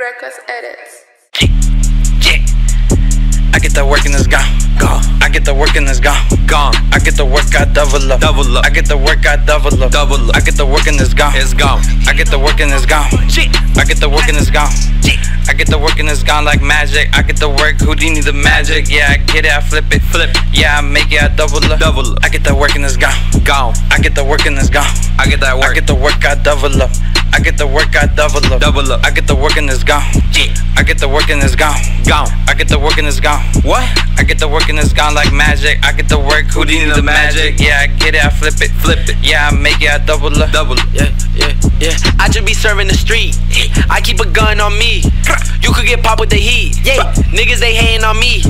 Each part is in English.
Records edits. I get the work and it's gone. Gone. I get the work and it's gone. Gone. I get the work, I double up. Double up. I get the work, I double up. Double up. I get the work and it's gone. It's gone. I get the work and it's gone. I get the work and it's gone. I get the work and it's gone like magic. I get the work, Houdini the magic. Yeah, I get it, I flip it. Flip. Yeah, I make it, I double up. Double up. I get the work and it's gone. Gone. I get the work and it's gone. I get that work. I get the work, I double up. I get the work, I double up. Double up. I get the work and it's gone. Yeah. I get the work and it's gone. Gone. I get the work and it's gone. What? I get the work and it's gone like magic. I get the work, Houdini the magic. Yeah, I get it, I flip it. Flip it. Yeah, I make it, I double up. Double up. Yeah, yeah. I just be serving the street. I keep a gun on me. You could get popped with the heat. Yeah, niggas they hating on me.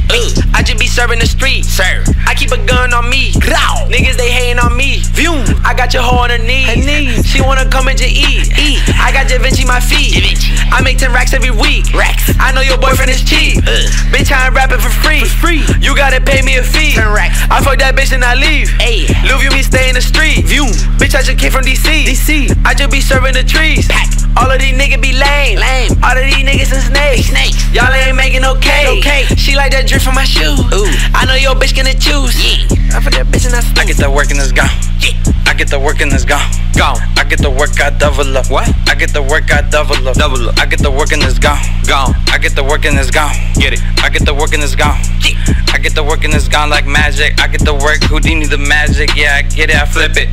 I just be serving the street. Sir. I keep a gun on me. Niggas they hating on me. View. I got your hoe on her knees. She wanna come and just eat. Eat. I got Da Vinci my feet. I make 10 racks every week. Racks. I know your boyfriend is cheap. Uh. Bitch, I ain't rapping for free. For free. You gotta pay me a fee. 10 racks. I fuck that bitch and I leave. Ayy. Lil View me stay in the street. Bitch, I just came from DC. DC. I just be serving the trees. Pack. All of these niggas be lame. Lame. All of these niggas some snakes. Snakes. Y'all ain't making no cake. No cake. She like that drip from my shoe. Ooh. I know your bitch gonna choose. Yeah. I fuck that bitch and I I get the work and it's gone. Yeah. I get the work and it's gone. Gone. I get the work, I double up. What? I get the work, I double up. Double up. I get the work and it's gone. Gone. I get the work and it's gone. Get it. I get the work and it's gone. Yeah. I get the work and it's gone like magic. I get the work, Houdini the magic. Yeah, I get it, I flip it.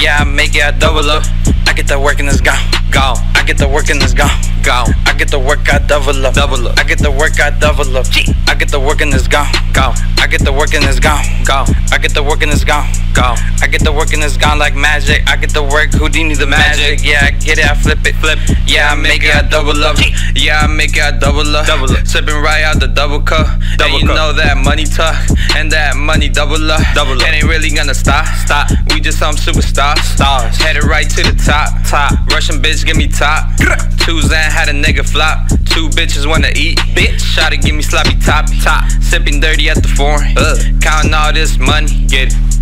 Yeah, I make it, I double up. I get the work and it's gone. Gone. I get the work and it's gone. Gone. I get the work, I double up. Double up. I get the work, I double up. I get the work and it's gone. Gone. I get the work and it's gone. Gone. I get the work and it's gone. Gone. I get the work and it's gone like magic. I get the work, Houdini the magic. Yeah, I get it, I flip it. Flip. Yeah, I make it, I double up. Yeah, I make it, I double up. Double up. Sipping right out the double cup. Double and you cup. know that money talk. And that money double up. Double up. It ain't really gonna stop. Stop. Just some superstars. Stars. Headed right to the top. Top. Russian bitch, give me top. Two Xan had a nigga flop. Two bitches wanna eat. Bitch, shot to give me sloppy top. Top. Sipping dirty at the foreign. Ugh. Counting all this money. Get it.